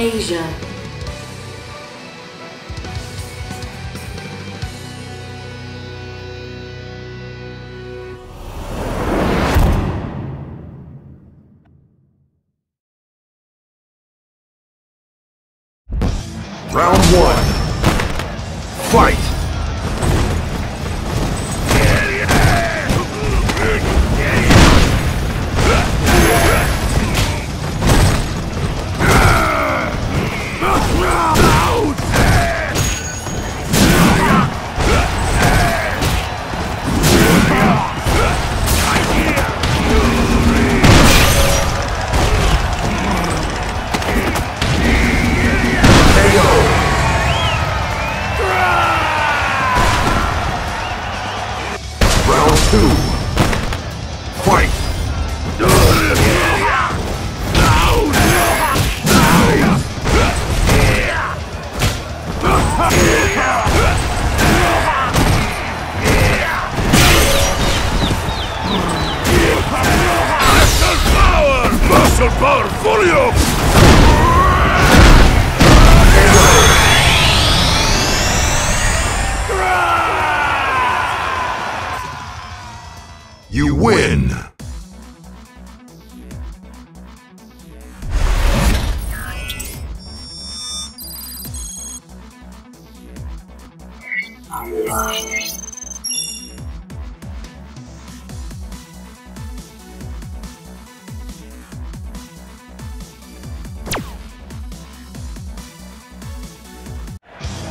Asia. Round one. Fight! You win!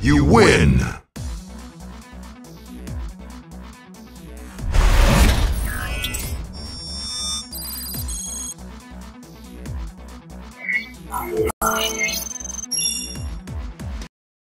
You win!